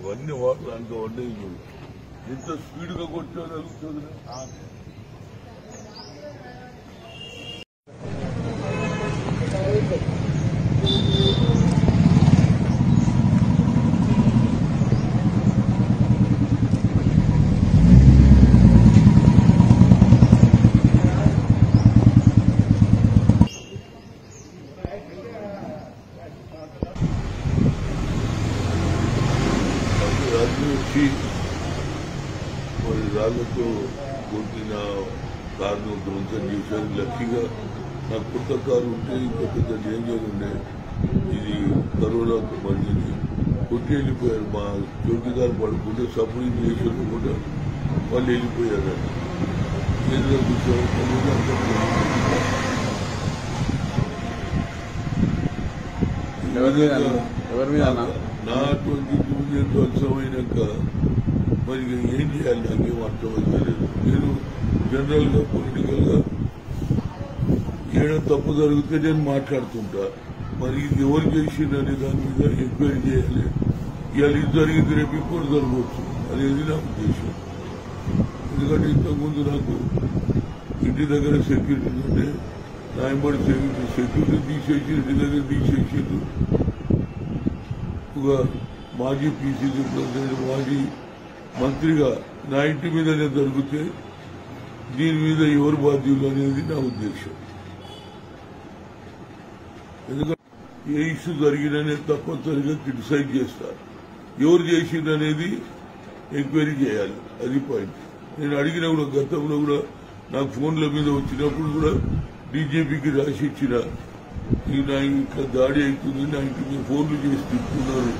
ఇవన్నీ వాటర్ అంత వండేది చూడు. ఎంత స్పీడ్గా కొట్టాడు అడుగుతుంది రాజు వచ్చి మరి రాళ్ళతో కొట్టిన కారును ధ్వంసం చేశారు లక్కీగా నాకు కొత్త కారు ఉంటే ఇంకా పెద్ద డేంజర్ ఉండే ఇది కరోనా మంచిది కొట్టి వెళ్ళిపోయారు మా చౌకీదారు పడుకుంటే సపోర్ట్ చేశారు కూడా వాళ్ళు వెళ్ళిపోయారు ఎదురు కూర్చోరు ఎవరి మీద ఎవరి మీద నా ట్వంటీ టూ ఇయర్స్ మరి ఏం చేయాలి? నాకేం అర్థమైతలేదు నేను జనరల్గా పొలిటికల్గా ఏదో తప్పు జరిగితే నేను మాట్లాడుతుంటా. మరి ఇది ఎవరు చేసిండనే దాని మీద ఎంక్వైరీ చేయాలి. ఇవాళ ఇది జరిగింది రేపు ఇప్పుడు జరగవచ్చు. అనేది నా ఉద్దేశం? ఎందుకంటే ఇంతకుముందు నాకు ఇంటి దగ్గర సెక్యూరిటీ ఉంటే నాయబడి సెక్యూరిటీ సెక్యూరిటీ తీసేసి ఇంటి దగ్గర తీసేసిండు ఒక మాజీ పీసీసీ ప్రెసిడెంట్ మాజీ మంత్రిగా నా ఇంటి మీదనే జరిగితే దీని మీద ఎవరు బాధ్యులు అనేది నా ఉద్దేశం. ఎందుకంటే ఏ ఇష్యూ జరిగిందనే తప్పనిసరిగా క్రిటిసైజ్ చేస్తారు. ఎవరు చేసిందనేది ఎంక్వైరీ చేయాలి. అది పాయింట్. నేను అడిగిన కూడా గతంలో కూడా నాకు ఫోన్ల మీద వచ్చినప్పుడు కూడా బీజేపీకి రాసి ఇచ్చిన ఈయన ఇంకా దాడి అవుతుంది నా ఇంటి మీద ఫోన్లు చేసి తిప్పుతున్నారు.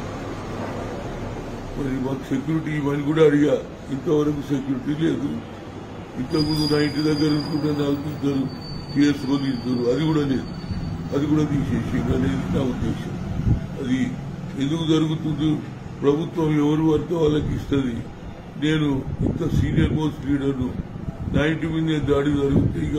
మరి మాకు సెక్యూరిటీ ఇవన్నీ కూడా అడిగా. ఇంతవరకు సెక్యూరిటీ లేదు. ఇంతకుముందు నా ఇంటి దగ్గర ఉంటుంటే నాకు ఇద్దరు చేసుకొని ఇద్దరు అది కూడా లేదు. అది కూడా తీసేసి అనేది నా ఉద్దేశం. అది ఎందుకు జరుగుతుంది? ప్రభుత్వం ఎవరు పడితే వాళ్ళకి ఇస్తుంది నేను ఇంత సీనియర్ మోస్ట్ లీడర్ను నా ఇంటి మీద దాడి జరిగితే ఇక